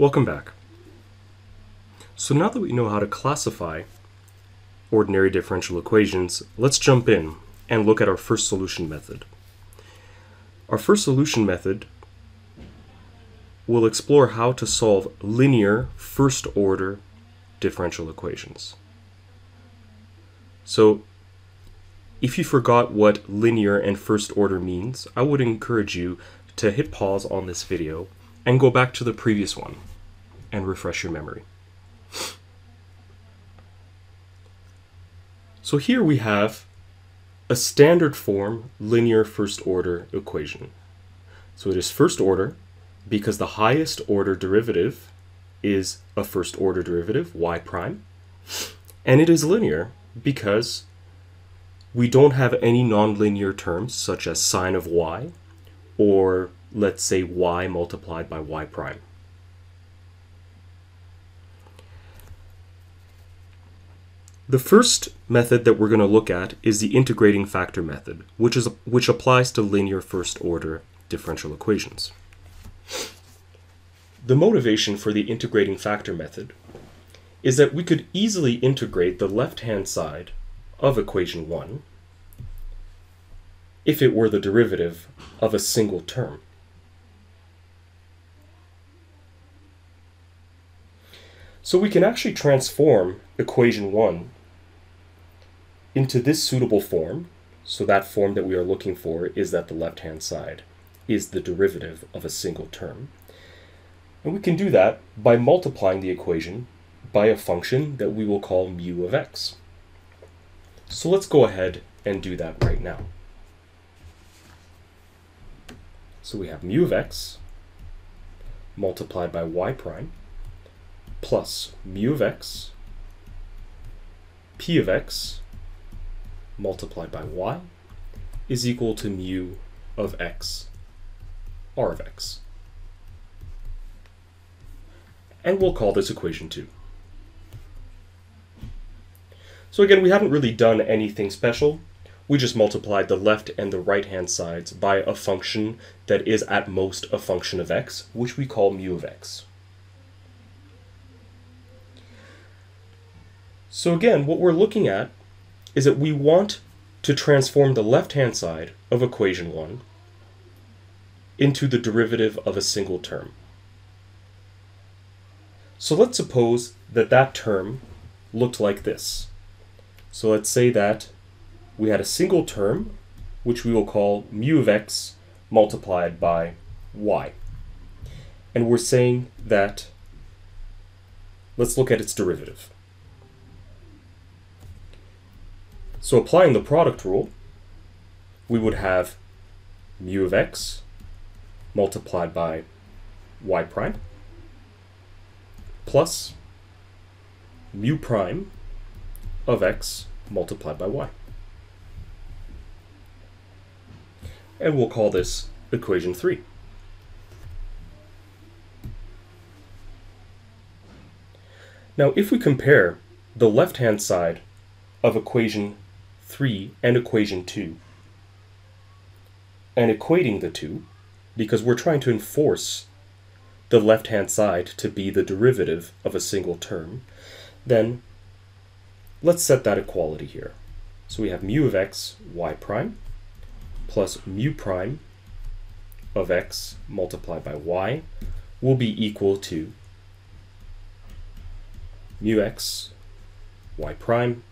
Welcome back. So now that we know how to classify ordinary differential equations, let's jump in and look at our first solution method. Our first solution method will explore how to solve linear first order differential equations. So if you forgot what linear and first order means, I would encourage you to hit pause on this video and go back to the previous one and refresh your memory. So here we have a standard form linear first order equation. So it is first order because the highest order derivative is a first order derivative, y prime. And it is linear because we don't have any nonlinear terms such as sine of y or let's say y multiplied by y prime. The first method that we're going to look at is the integrating factor method, which, is, which applies to linear first order differential equations. The motivation for the integrating factor method is that we could easily integrate the left-hand side of equation 1 if it were the derivative of a single term. So we can actually transform equation 1 into this suitable form. So that form that we are looking for is that the left-hand side is the derivative of a single term. And we can do that by multiplying the equation by a function that we will call mu of x. So let's go ahead and do that right now. So we have mu of x multiplied by y prime plus mu of x p of x multiplied by y is equal to mu of x r of x. And we'll call this equation 2. So again, we haven't really done anything special. We just multiplied the left and the right hand sides by a function that is at most a function of x, which we call mu of x. So again, what we're looking at is that we want to transform the left-hand side of equation 1 into the derivative of a single term. So let's suppose that that term looked like this. So let's say that we had a single term, which we will call mu of x multiplied by y. And we're saying that, let's look at its derivative. So applying the product rule, we would have mu of x multiplied by y prime plus mu prime of x multiplied by y. And we'll call this equation 3. Now if we compare the left-hand side of equation 3 and equation 2 and equating the two because we're trying to enforce the left-hand side to be the derivative of a single term, then let's set that equality here. So we have mu of x y prime plus mu prime of x multiplied by y will be equal to mu x y prime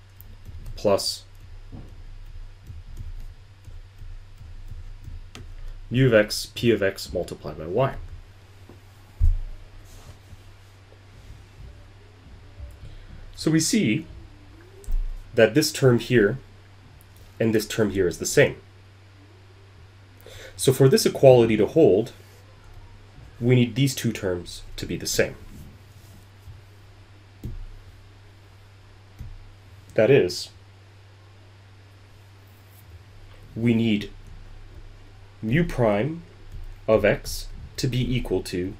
plus mu of x, p of x multiplied by y. So we see that this term here and this term here is the same. So for this equality to hold, we need these two terms to be the same. That is, we need mu prime of x to be equal to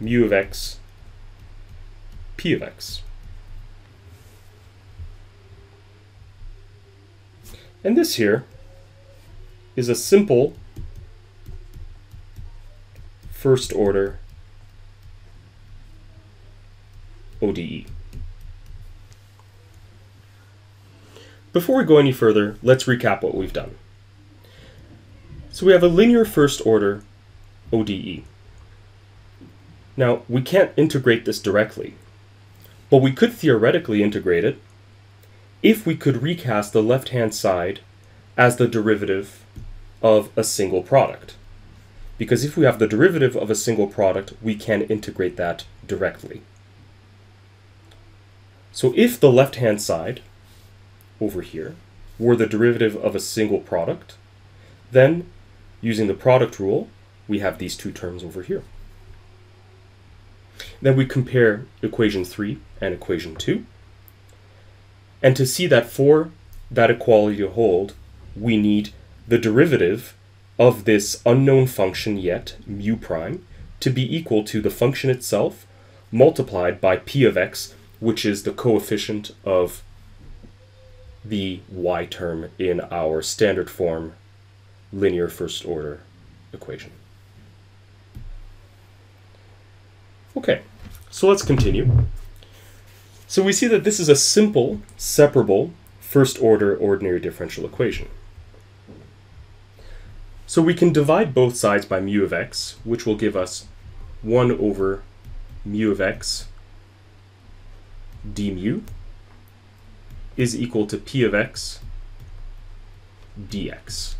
mu of x p of x. And this here is a simple first order ODE. Before we go any further, let's recap what we've done. So we have a linear first order ODE. Now, we can't integrate this directly, but we could theoretically integrate it if we could recast the left-hand side as the derivative of a single product. Because if we have the derivative of a single product, we can integrate that directly. So if the left-hand side, over here, were the derivative of a single product, then using the product rule, we have these two terms over here. Then we compare equation 3 and equation 2. And to see that for that equality to hold, we need the derivative of this unknown function yet, mu prime, to be equal to the function itself multiplied by p of x, which is the coefficient of the y term in our standard form linear first order equation. Okay, so let's continue. So we see that this is a simple, separable, first order ordinary differential equation. So we can divide both sides by mu of x, which will give us 1 over mu of x d mu is equal to p of x dx.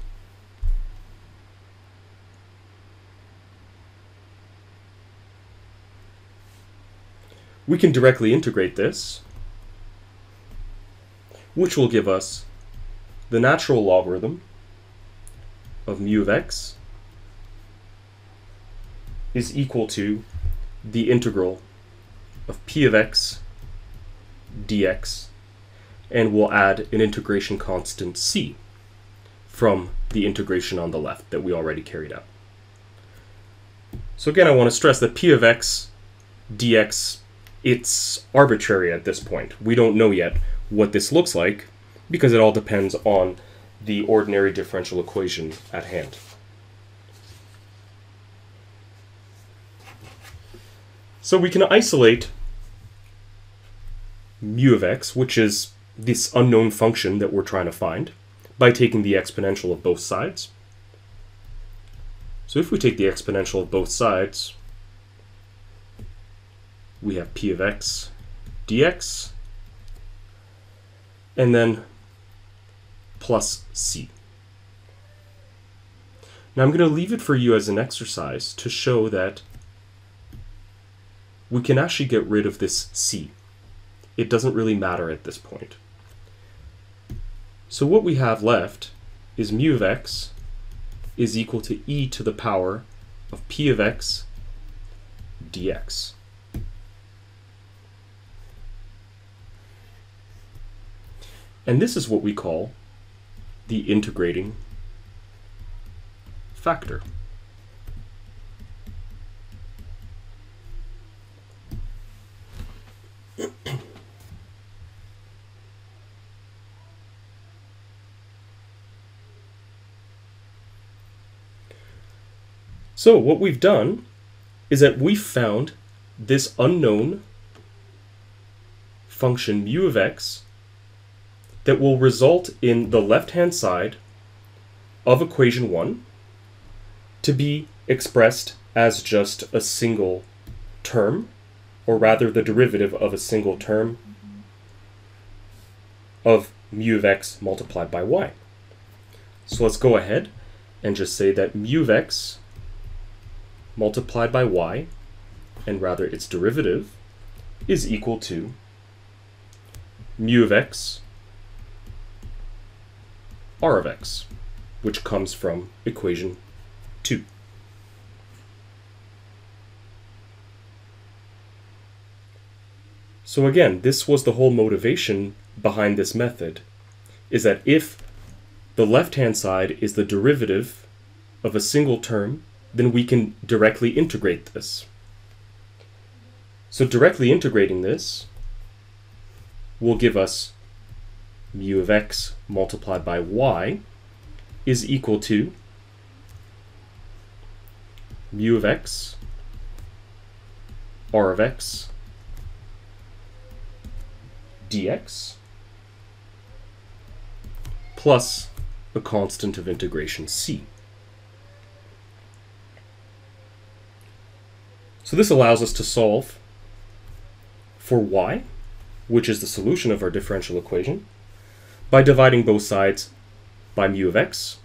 We can directly integrate this, which will give us the natural logarithm of mu of x is equal to the integral of p of x dx, and we'll add an integration constant c from the integration on the left that we already carried out. So again, I want to stress that p of x dx it's arbitrary at this point. We don't know yet what this looks like because it all depends on the ordinary differential equation at hand. So we can isolate mu of x, which is this unknown function that we're trying to find, by taking the exponential of both sides. So if we take the exponential of both sides, we have p of x dx, and then plus c. Now I'm going to leave it for you as an exercise to show that we can actually get rid of this c. It doesn't really matter at this point. So what we have left is mu of x is equal to e to the power of p of x dx. And this is what we call the integrating factor. So what we've done is that we found this unknown function mu of x that will result in the left-hand side of equation 1 to be expressed as just a single term, or rather the derivative of a single term of mu of x multiplied by y. So let's go ahead and just say that mu of x multiplied by y, and rather its derivative, is equal to mu of x r of x, which comes from equation 2. So again, this was the whole motivation behind this method, is that if the left-hand side is the derivative of a single term, then we can directly integrate this. So directly integrating this will give us mu of x multiplied by y is equal to mu of x r of x dx plus a constant of integration c. So this allows us to solve for y, which is the solution of our differential equation, by dividing both sides by mu of x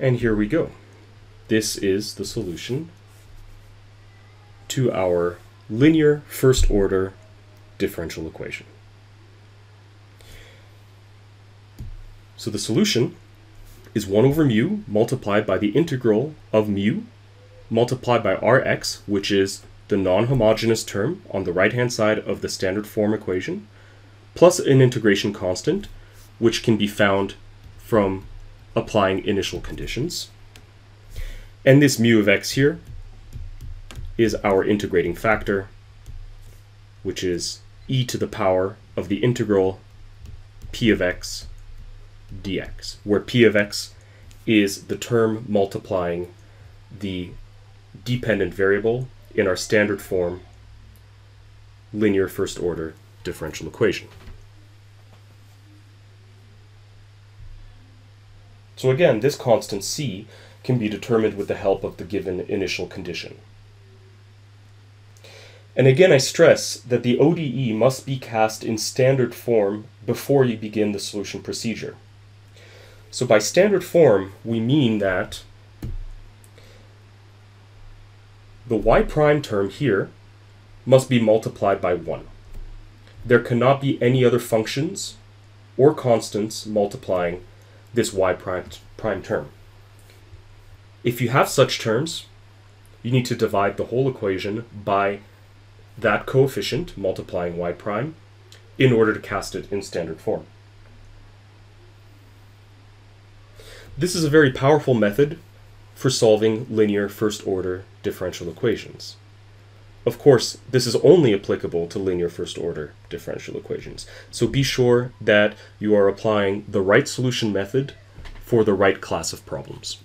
And here we go. This is the solution to our linear first order differential equation. So the solution is 1 over mu multiplied by the integral of mu multiplied by rx, which is the non-homogeneous term on the right-hand side of the standard form equation, plus an integration constant, which can be found from applying initial conditions. And this mu of x here is our integrating factor, which is e to the power of the integral p of x dx, where p of x is the term multiplying the dependent variable in our standard form linear first order differential equation. So again, this constant c can be determined with the help of the given initial condition. And again, I stress that the ODE must be cast in standard form before you begin the solution procedure. So by standard form, we mean that the y prime term here must be multiplied by 1. There cannot be any other functions or constants multiplying this y prime, prime term. If you have such terms, you need to divide the whole equation by that coefficient multiplying y prime in order to cast it in standard form. This is a very powerful method for solving linear first order differential equations. Of course, this is only applicable to linear first order differential equations, so be sure that you are applying the right solution method for the right class of problems.